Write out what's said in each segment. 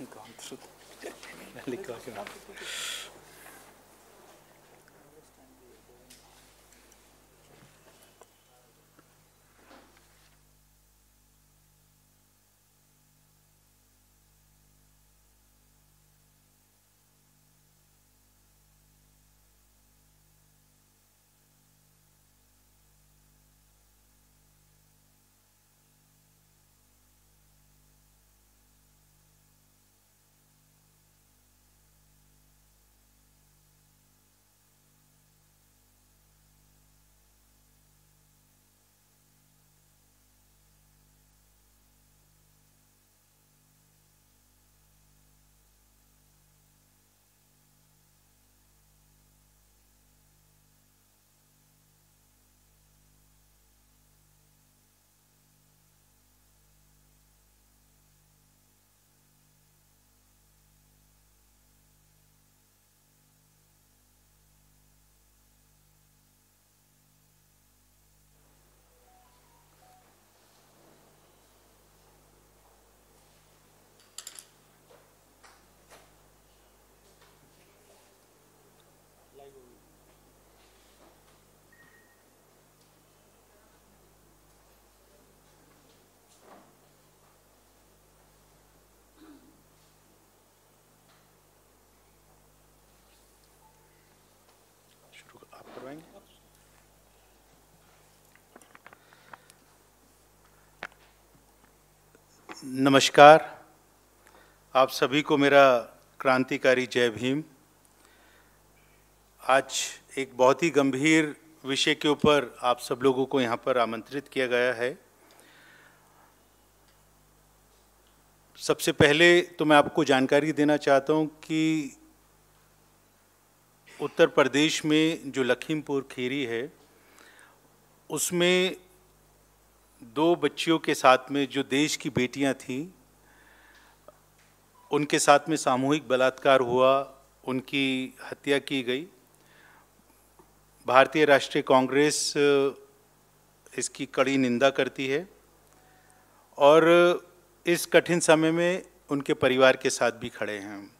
Encontro. Helicóptero. नमस्कार। आप सभी को मेरा क्रांतिकारी जय भीम। आज एक बहुत ही गंभीर विषय के ऊपर आप सब लोगों को यहाँ पर आमंत्रित किया गया है। सबसे पहले तो मैं आपको जानकारी देना चाहता हूँ कि उत्तर प्रदेश में जो लखीमपुर खीरी है, उसमें दो बच्चियों के साथ में जो देश की बेटियाँ थीं, उनके साथ में सामूहिक बलात्कार हुआ, उनकी हत्या की गई। भारतीय राष्ट्रीय कांग्रेस, इसकी कड़ी निंदा करती है और इस कठिन समय में उनके परिवार के साथ भी खड़े हैं।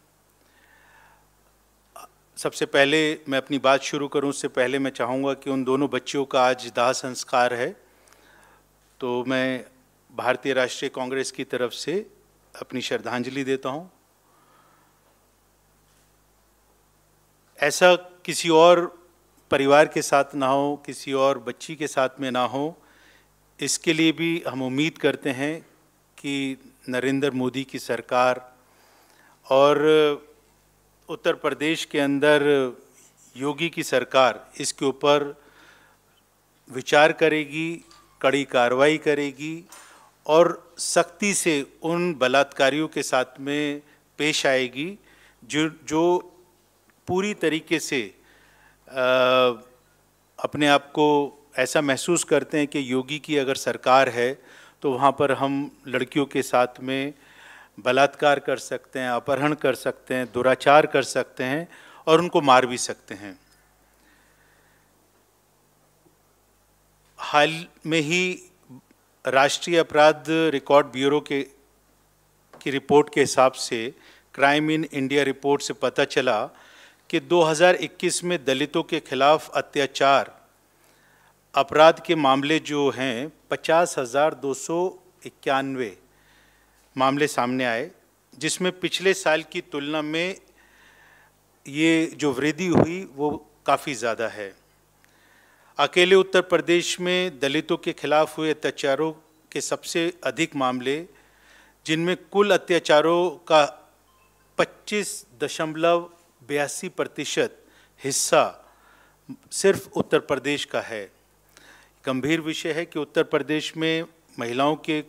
सबसे पहले मैं अपनी बात शुरू करूँ, उससे पहले मैं चाहूँगा कि उन दोनों बच्चियों का आज दाह संस्कार है। तो मैं भारतीय राष्ट्रीय कांग्रेस की तरफ़ से अपनी श्रद्धांजलि देता हूँ। ऐसा किसी और परिवार के साथ ना हो, किसी और बच्ची के साथ में ना हो, इसके लिए भी हम उम्मीद करते हैं कि नरेंद्र मोदी की सरकार और उत्तर प्रदेश के अंदर योगी की सरकार इसके ऊपर विचार करेगी कड़ी कार्रवाई करेगी और सख्ती से उन बलात्कारियों के साथ में पेश आएगी जो जो पूरी तरीके से आ, अपने आप को ऐसा महसूस करते हैं कि योगी की अगर सरकार है तो वहाँ पर हम लड़कियों के साथ में बलात्कार कर सकते हैं अपहरण कर सकते हैं दुराचार कर सकते हैं और उनको मार भी सकते हैं। हाल में ही राष्ट्रीय अपराध रिकॉर्ड ब्यूरो के, की रिपोर्ट के हिसाब से क्राइम इन इंडिया रिपोर्ट से पता चला कि 2021 में दलितों के खिलाफ अत्याचार, अपराध के मामले जो हैं, पचास हज़ार दो सौ इक्यानवे मामले सामने आए, जिसमें पिछले साल की तुलना में ये जो वृद्धि हुई वो काफ़ी ज़्यादा है। अकेले उत्तर प्रदेश में दलितों के खिलाफ हुए अत्याचारों के सबसे अधिक मामले, जिनमें कुल अत्याचारों का पच्चीस दशमलव बयासी प्रतिशत हिस्सा सिर्फ़ उत्तर प्रदेश का है। गंभीर विषय है कि उत्तर प्रदेश में महिलाओं के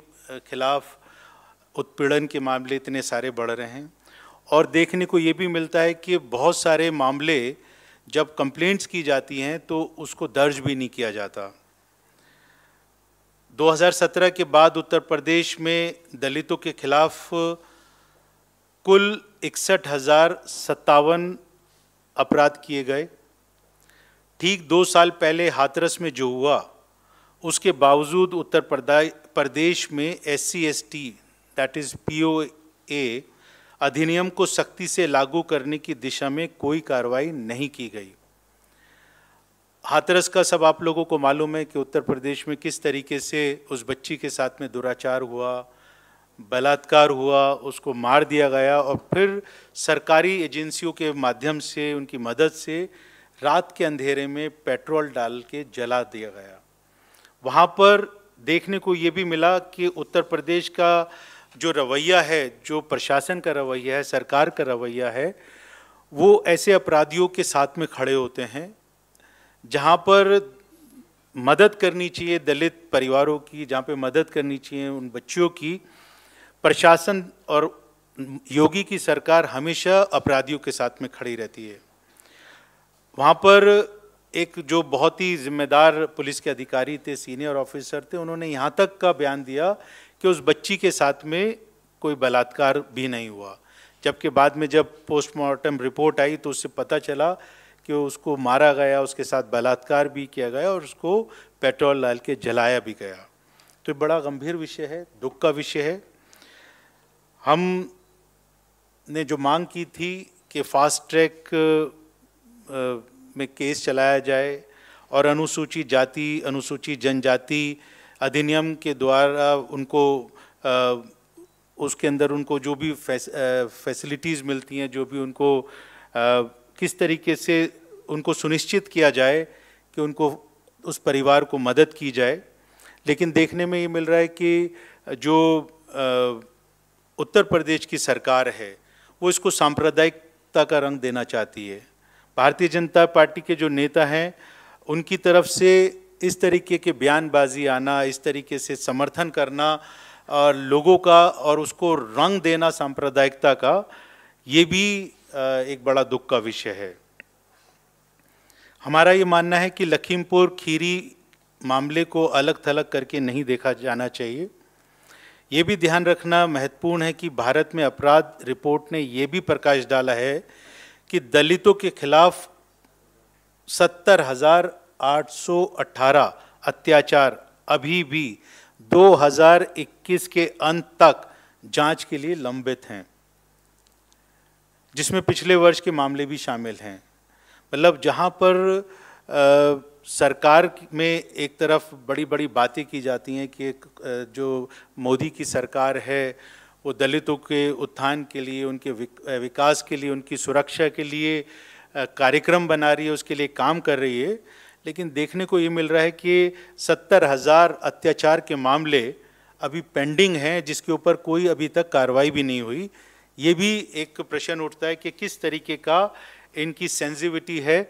खिलाफ उत्पीड़न के मामले इतने सारे बढ़ रहे हैं और देखने को ये भी मिलता है कि बहुत सारे मामले जब कंप्लेंट्स की जाती हैं तो उसको दर्ज भी नहीं किया जाता। 2017 के बाद उत्तर प्रदेश में दलितों के खिलाफ कुल इकसठ हज़ार सत्तावन अपराध किए गए। ठीक दो साल पहले हाथरस में जो हुआ, उसके बावजूद उत्तर प्रदेश में S C S T that is P O A अधिनियम को सख्ती से लागू करने की दिशा में कोई कार्रवाई नहीं की गई। हाथरस का सब आप लोगों को मालूम है कि उत्तर प्रदेश में किस तरीके से उस बच्ची के साथ में दुराचार हुआ, बलात्कार हुआ, उसको मार दिया गया और फिर सरकारी एजेंसियों के माध्यम से, उनकी मदद से रात के अंधेरे में पेट्रोल डाल के जला दिया गया। वहाँ पर देखने को ये भी मिला कि उत्तर प्रदेश का जो रवैया है, जो प्रशासन का रवैया है, सरकार का रवैया है, वो ऐसे अपराधियों के साथ में खड़े होते हैं, जहाँ पर मदद करनी चाहिए दलित परिवारों की, जहाँ पे मदद करनी चाहिए उन बच्चियों की। प्रशासन और योगी की सरकार हमेशा अपराधियों के साथ में खड़ी रहती है। वहाँ पर एक जो बहुत ही जिम्मेदार पुलिस के अधिकारी थे सीनियर ऑफिसर थे, उन्होंने यहाँ तक का बयान दिया कि उस बच्ची के साथ में कोई बलात्कार भी नहीं हुआ। जबकि बाद में जब पोस्टमार्टम रिपोर्ट आई तो उससे पता चला कि उसको मारा गया, उसके साथ बलात्कार भी किया गया और उसको पेट्रोल डाल के जलाया भी गया। तो बड़ा गंभीर विषय है, दुख का विषय है। हम ने जो मांग की थी कि फास्ट ट्रैक में केस चलाया जाए और अनुसूचित जाति अनुसूचित जनजाति अधिनियम के द्वारा उनको आ, उसके अंदर उनको जो भी फैस, फैसिलिटीज़ मिलती हैं जो भी उनको आ, किस तरीके से उनको सुनिश्चित किया जाए कि उनको उस परिवार को मदद की जाए। लेकिन देखने में ये मिल रहा है कि जो आ, उत्तर प्रदेश की सरकार है वो इसको सांप्रदायिकता का रंग देना चाहती है। भारतीय जनता पार्टी के जो नेता हैं, उनकी तरफ़ से इस तरीके के बयानबाजी आना, इस तरीके से समर्थन करना और लोगों का और उसको रंग देना सांप्रदायिकता का, ये भी एक बड़ा दुख का विषय है। हमारा ये मानना है कि लखीमपुर खीरी मामले को अलग थलग करके नहीं देखा जाना चाहिए। ये भी ध्यान रखना महत्वपूर्ण है कि भारत में अपराध रिपोर्ट ने ये भी प्रकाश डाला है कि दलितों के खिलाफ सत्तर हज़ार आठ सौ अट्ठारह अत्याचार अभी भी 2021 के अंत तक जाँच के लिए लंबित हैं जिसमें पिछले वर्ष के मामले भी शामिल हैं। मतलब जहाँ पर आ, सरकार में एक तरफ़ बड़ी बड़ी बातें की जाती हैं कि जो मोदी की सरकार है वो दलितों के उत्थान के लिए, उनके विकास के लिए, उनकी सुरक्षा के लिए कार्यक्रम बना रही है, उसके लिए काम कर रही है। लेकिन देखने को ये मिल रहा है कि सत्तर हज़ार अत्याचार के मामले अभी पेंडिंग हैं, जिसके ऊपर कोई अभी तक कार्रवाई भी नहीं हुई। ये भी एक प्रश्न उठता है कि किस तरीके का इनकी सेंसिविटी है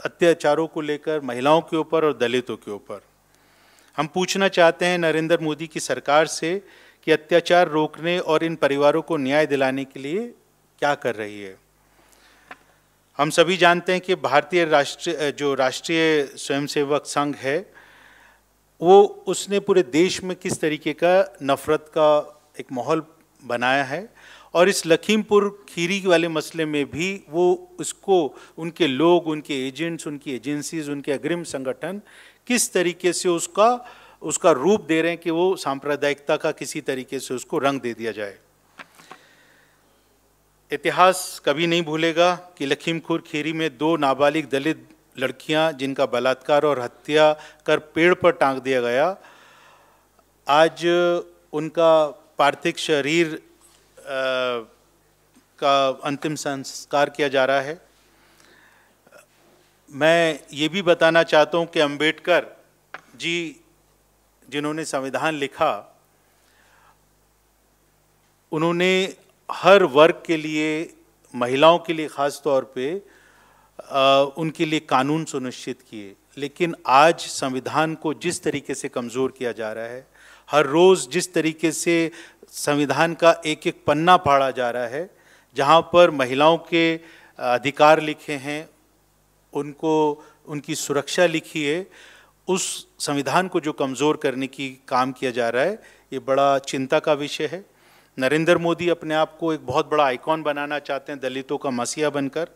अत्याचारों को लेकर, महिलाओं के ऊपर और दलितों के ऊपर। हम पूछना चाहते हैं नरेंद्र मोदी की सरकार से कि अत्याचार रोकने और इन परिवारों को न्याय दिलाने के लिए क्या कर रही है? हम सभी जानते हैं कि भारतीय राष्ट्रीय, जो राष्ट्रीय स्वयंसेवक संघ है, वो उसने पूरे देश में किस तरीके का नफरत का एक माहौल बनाया है और इस लखीमपुर खीरी वाले मसले में भी वो उसको, उनके लोग, उनके एजेंट्स, उनकी एजेंसीज, उनके अग्रिम संगठन किस तरीके से उसका उसका रूप दे रहे हैं कि वो सांप्रदायिकता का किसी तरीके से उसको रंग दे दिया जाए। इतिहास कभी नहीं भूलेगा कि लखीमपुर खीरी में दो नाबालिग दलित लड़कियाँ जिनका बलात्कार और हत्या कर पेड़ पर टांग दिया गया। आज उनका पार्थिव शरीर आ, का अंतिम संस्कार किया जा रहा है। मैं ये भी बताना चाहता हूँ कि अंबेडकर जी जिन्होंने संविधान लिखा उन्होंने हर वर्ग के लिए महिलाओं के लिए ख़ास तौर पे आ, उनके लिए कानून सुनिश्चित किए। लेकिन आज संविधान को जिस तरीके से कमज़ोर किया जा रहा है हर रोज़ जिस तरीके से संविधान का एक एक पन्ना फाड़ा जा रहा है जहाँ पर महिलाओं के अधिकार लिखे हैं उनको उनकी सुरक्षा लिखी है उस संविधान को जो कमज़ोर करने की काम किया जा रहा है, ये बड़ा चिंता का विषय है। नरेंद्र मोदी अपने आप को एक बहुत बड़ा आइकॉन बनाना चाहते हैं, दलितों का मसीहा बनकर।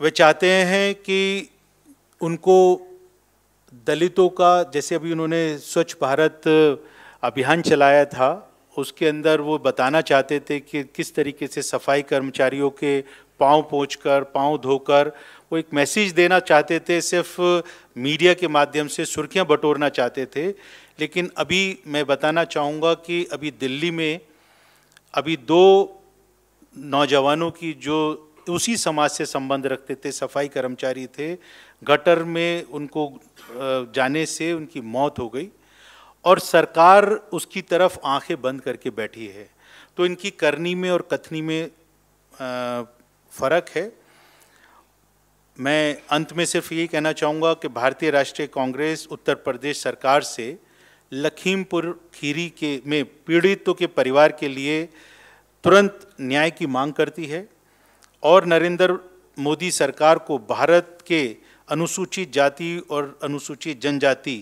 वे चाहते हैं कि उनको दलितों का, जैसे अभी उन्होंने स्वच्छ भारत अभियान चलाया था, उसके अंदर वो बताना चाहते थे कि किस तरीके से सफ़ाई कर्मचारियों के पाँव पोंछ कर पाँव धोकर, वो एक मैसेज देना चाहते थे, सिर्फ़ मीडिया के माध्यम से सुर्खियाँ बटोरना चाहते थे। लेकिन अभी मैं बताना चाहूँगा कि अभी दिल्ली में अभी दो नौजवानों की जो उसी समाज से संबंध रखते थे, सफ़ाई कर्मचारी थे, गटर में उनको जाने से उनकी मौत हो गई और सरकार उसकी तरफ़ आँखें बंद करके बैठी है। तो इनकी करनी में और कथनी में फ़र्क है। मैं अंत में सिर्फ़ यही कहना चाहूँगा कि भारतीय राष्ट्रीय कांग्रेस, उत्तर प्रदेश सरकार से लखीमपुर खीरी के में पीड़ितों के परिवार के लिए तुरंत न्याय की मांग करती है और नरेंद्र मोदी सरकार को भारत के अनुसूचित जाति और अनुसूचित जनजाति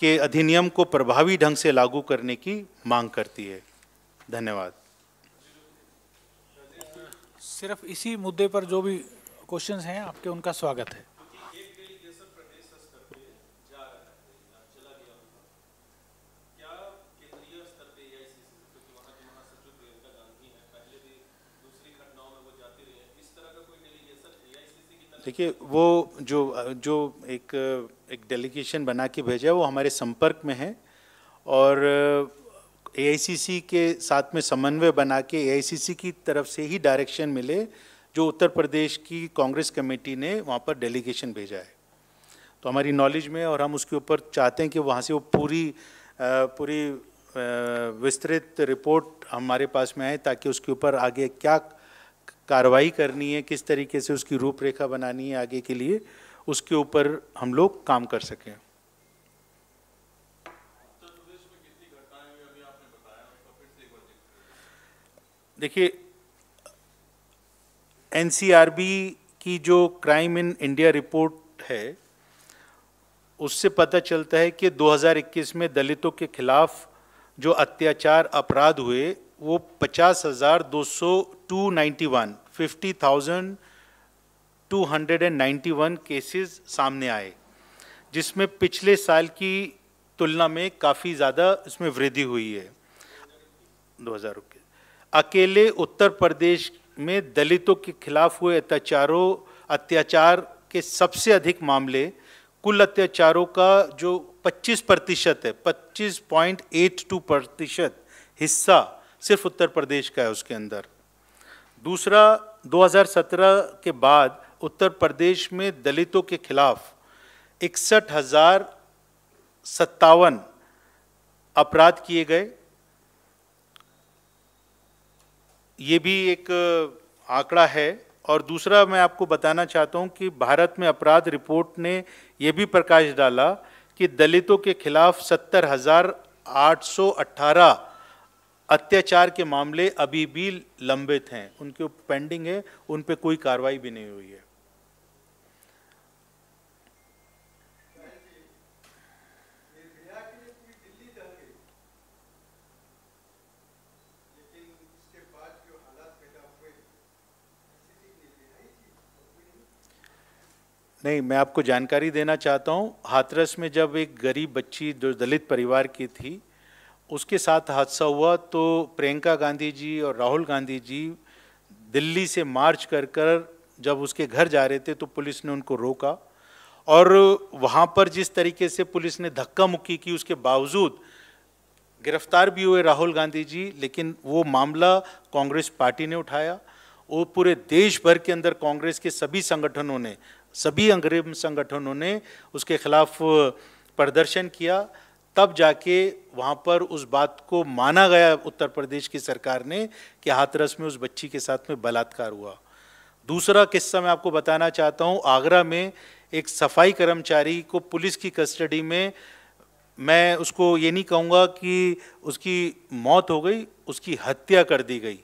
के अधिनियम को प्रभावी ढंग से लागू करने की मांग करती है। धन्यवाद। सिर्फ़ इसी मुद्दे पर जो भी क्वेश्चंस हैं, आपके उनका स्वागत है। देखिए, वो जो जो एक एक डेलीगेशन बना के भेजा है, वो हमारे संपर्क में है और एआईसीसी के साथ में समन्वय बना के एआईसीसी की तरफ़ से ही डायरेक्शन मिले, जो उत्तर प्रदेश की कांग्रेस कमेटी ने वहाँ पर डेलीगेशन भेजा है। तो हमारी नॉलेज में और हम उसके ऊपर चाहते हैं कि वहाँ से वो पूरी पूरी विस्तृत रिपोर्ट हमारे पास में आए, ताकि उसके ऊपर आगे क्या कार्रवाई करनी है, किस तरीके से उसकी रूपरेखा बनानी है आगे के लिए, उसके ऊपर हम लोग काम कर सकें। देखिए एनसीआरबी की जो क्राइम इन इंडिया रिपोर्ट है, उससे पता चलता है कि 2021 में दलितों के खिलाफ जो अत्याचार अपराध हुए, वो पचास हज़ार दो सौ two ninety one fifty thousand two hundred and ninety one cases सामने आए, जिसमें पिछले साल की तुलना में काफ़ी ज़्यादा इसमें वृद्धि हुई है। दो हज़ार अकेले उत्तर प्रदेश में दलितों के खिलाफ हुए अत्याचारों, अत्याचार के सबसे अधिक मामले, कुल अत्याचारों का जो 25 प्रतिशत है 25.82 प्रतिशत हिस्सा सिर्फ़ उत्तर प्रदेश का है उसके अंदर। दूसरा 2017 के बाद उत्तर प्रदेश में दलितों के खिलाफ इकसठ हज़ार सत्तावन अपराध किए गए। ये भी एक आंकड़ा है। और दूसरा मैं आपको बताना चाहता हूँ कि भारत में अपराध रिपोर्ट ने यह भी प्रकाश डाला कि दलितों के खिलाफ सत्तर हज़ार आठ सौ अट्ठारह अत्याचार के मामले अभी भी लंबित हैं। उनके पेंडिंग है, उन पर कोई कार्रवाई भी नहीं हुई है। नहीं, मैं आपको जानकारी देना चाहता हूँ, हाथरस में जब एक गरीब बच्ची जो दलित परिवार की थी, उसके साथ हादसा हुआ तो प्रियंका गांधी जी और राहुल गांधी जी दिल्ली से मार्च कर कर जब उसके घर जा रहे थे तो पुलिस ने उनको रोका और वहाँ पर जिस तरीके से पुलिस ने धक्का मुक्की की, उसके बावजूद गिरफ़्तार भी हुए राहुल गांधी जी, लेकिन वो मामला कांग्रेस पार्टी ने उठाया। वो पूरे देश भर के अंदर कांग्रेस के सभी संगठनों ने सभी अंग्रेज़ संगठनों ने उसके खिलाफ प्रदर्शन किया। तब जाके वहाँ पर उस बात को माना गया उत्तर प्रदेश की सरकार ने कि हाथरस में उस बच्ची के साथ में बलात्कार हुआ। दूसरा किस्सा मैं आपको बताना चाहता हूँ। आगरा में एक सफ़ाई कर्मचारी को पुलिस की कस्टडी में मैं उसको ये नहीं कहूँगा कि उसकी मौत हो गई, उसकी हत्या कर दी गई।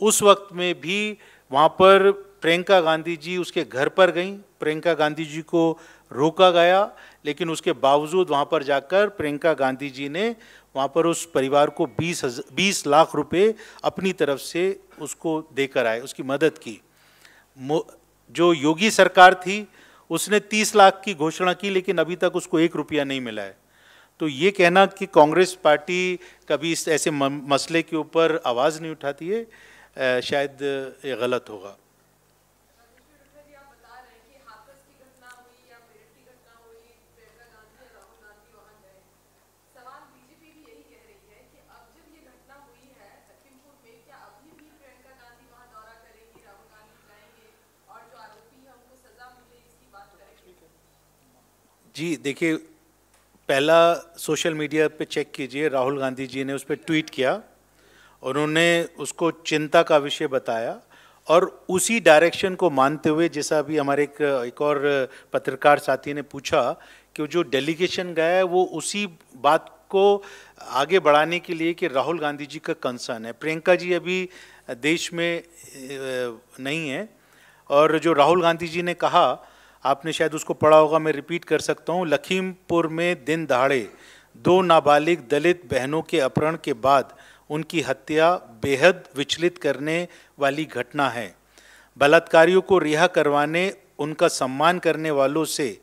उस वक्त में भी वहाँ पर प्रियंका गांधी जी उसके घर पर गईं। प्रियंका गांधी जी को रोका गया, लेकिन उसके बावजूद वहाँ पर जाकर प्रियंका गांधी जी ने वहाँ पर उस परिवार को बीस बीस लाख रुपए अपनी तरफ़ से उसको देकर आए, उसकी मदद की। जो योगी सरकार थी, उसने तीस लाख की घोषणा की, लेकिन अभी तक उसको एक रुपया नहीं मिला है। तो ये कहना कि कांग्रेस पार्टी कभी इस, ऐसे मसले के ऊपर आवाज़ नहीं उठाती है शायद ये गलत होगा। जी, देखिए, पहला सोशल मीडिया पे चेक कीजिए, राहुल गांधी जी ने उस पर ट्वीट किया उन्होंने उसको चिंता का विषय बताया और उसी डायरेक्शन को मानते हुए, जैसा अभी हमारे एक एक और पत्रकार साथी ने पूछा कि जो डेलीगेशन गया है, वो उसी बात को आगे बढ़ाने के लिए कि राहुल गांधी जी का कंसर्न है। प्रियंका जी अभी देश में नहीं है और जो राहुल गांधी जी ने कहा आपने शायद उसको पढ़ा होगा, मैं रिपीट कर सकता हूँ। लखीमपुर में दिन दहाड़े, दो नाबालिग दलित बहनों के अपहरण के बाद उनकी हत्या बेहद विचलित करने वाली घटना है। बलात्कारियों को रिहा करवाने, उनका सम्मान करने वालों से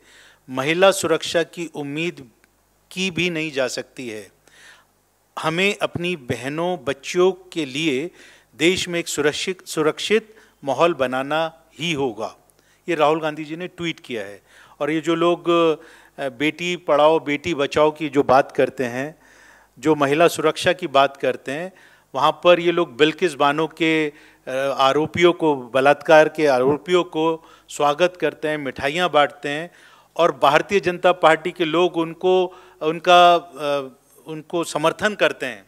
महिला सुरक्षा की उम्मीद की भी नहीं जा सकती है। हमें अपनी बहनों, बच्चियों के लिए देश में एक सुरक्षित सुरक्षित माहौल बनाना ही होगा। ये राहुल गांधी जी ने ट्वीट किया है। और ये जो लोग बेटी पढ़ाओ, बेटी बचाओ की जो बात करते हैं, जो महिला सुरक्षा की बात करते हैं, वहाँ पर ये लोग बिल्किस बानो के आरोपियों को, बलात्कार के आरोपियों को स्वागत करते हैं, मिठाइयाँ बांटते हैं। और भारतीय जनता पार्टी के लोग उनको, उनका उनको समर्थन करते हैं।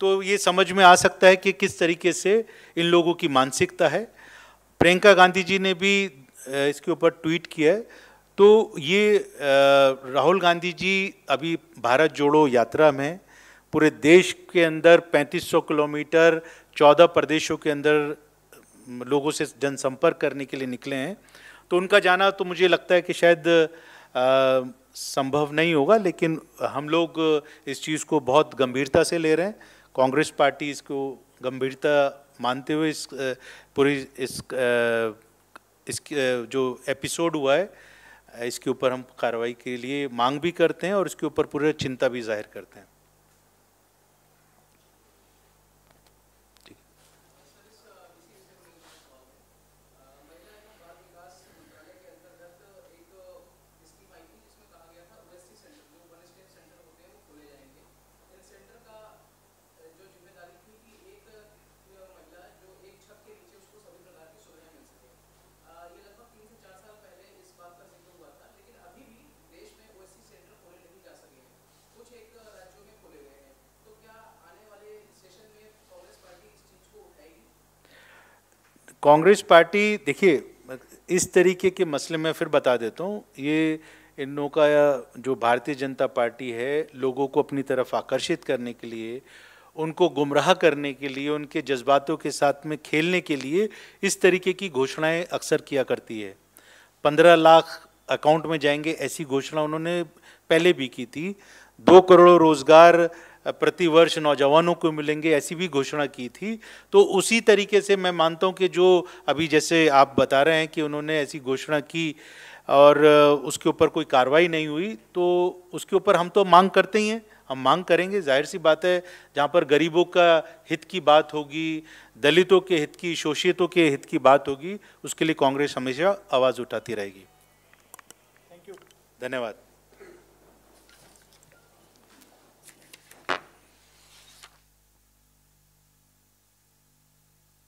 तो ये समझ में आ सकता है कि किस तरीके से इन लोगों की मानसिकता है। प्रियंका गांधी जी ने भी इसके ऊपर ट्वीट किया है। तो ये राहुल गांधी जी अभी भारत जोड़ो यात्रा में पूरे देश के अंदर 3500 किलोमीटर 14 प्रदेशों के अंदर लोगों से जनसंपर्क करने के लिए निकले हैं। तो उनका जाना तो मुझे लगता है कि शायद संभव नहीं होगा, लेकिन हम लोग इस चीज़ को बहुत गंभीरता से ले रहे हैं। कांग्रेस पार्टी इसको गंभीरता मानते हुए इस पूरी इस इस जो एपिसोड हुआ है इसके ऊपर हम कार्रवाई के लिए मांग भी करते हैं और इसके ऊपर पूरे चिंता भी ज़ाहिर करते हैं। कांग्रेस पार्टी, देखिए, इस तरीके के मसले में फिर बता देता हूँ। ये इन लोगों का, जो भारतीय जनता पार्टी है, लोगों को अपनी तरफ़ आकर्षित करने के लिए, उनको गुमराह करने के लिए, उनके जज्बातों के साथ में खेलने के लिए इस तरीके की घोषणाएँ अक्सर किया करती है। पंद्रह लाख अकाउंट में जाएँगे, ऐसी घोषणा उन्होंने पहले भी की थी। दो करोड़ रोज़गार प्रतिवर्ष नौजवानों को मिलेंगे ऐसी भी घोषणा की थी। तो उसी तरीके से मैं मानता हूँ कि जो अभी जैसे आप बता रहे हैं कि उन्होंने ऐसी घोषणा की और उसके ऊपर कोई कार्रवाई नहीं हुई तो उसके ऊपर हम तो मांग करते ही हैं। हम मांग करेंगे ज़ाहिर सी बात है जहाँ पर गरीबों का हित की बात होगी दलितों के हित की शोषितों के हित की बात होगी उसके लिए कांग्रेस हमेशा आवाज़ उठाती रहेगी। थैंक यू धन्यवाद।